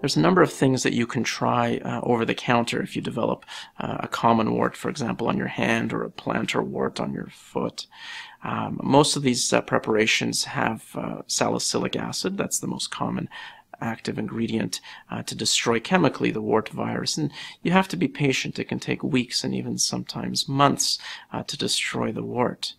There's a number of things that you can try uh, over the counter if you develop uh, a common wart, for example, on your hand or a plantar wart on your foot. Um, most of these uh, preparations have uh, salicylic acid. That's the most common active ingredient uh, to destroy chemically the wart virus. And you have to be patient. It can take weeks and even sometimes months uh, to destroy the wart.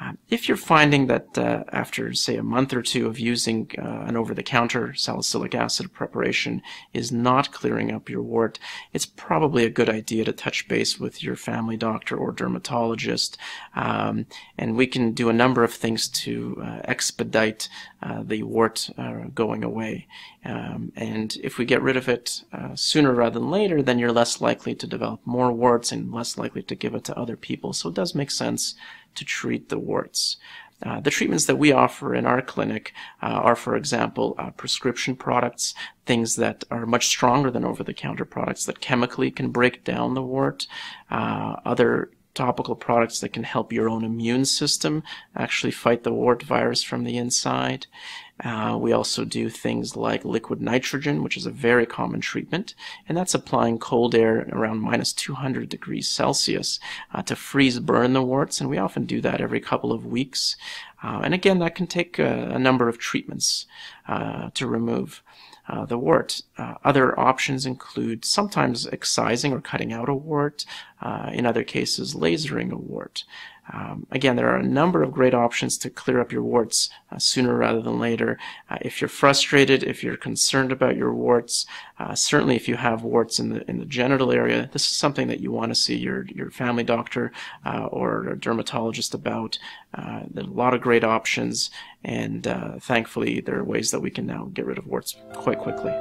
Uh, if you're finding that uh, after, say, a month or two of using uh, an over-the-counter salicylic acid preparation is not clearing up your wart, it's probably a good idea to touch base with your family doctor or dermatologist. Um, and we can do a number of things to uh, expedite uh, the wart uh, going away. Um, and if we get rid of it sooner rather than later, then you're less likely to develop more warts and less likely to give it to other people. So it does make sense to treat the warts. Uh, the treatments that we offer in our clinic uh, are, for example, uh, prescription products, things that are much stronger than over-the-counter products that chemically can break down the wart, uh, other topical products that can help your own immune system actually fight the wart virus from the inside. Uh, we also do things like liquid nitrogen, which is a very common treatment, and that's applying cold air around minus 200 degrees Celsius uh, to freeze burn the warts, and we often do that every couple of weeks. Uh, and again, that can take a, a number of treatments uh, to remove uh, the wart. Uh, other options include sometimes excising or cutting out a wart, uh, in other cases lasering a wart. Um, again, there are a number of great options to clear up your warts uh, sooner rather than later. Uh, if you're frustrated, if you're concerned about your warts, uh, certainly if you have warts in the in the genital area, this is something that you want to see your your family doctor uh, or dermatologist about. Uh, there are a lot of great options, and uh, thankfully there are ways that we can now get rid of warts quite quickly.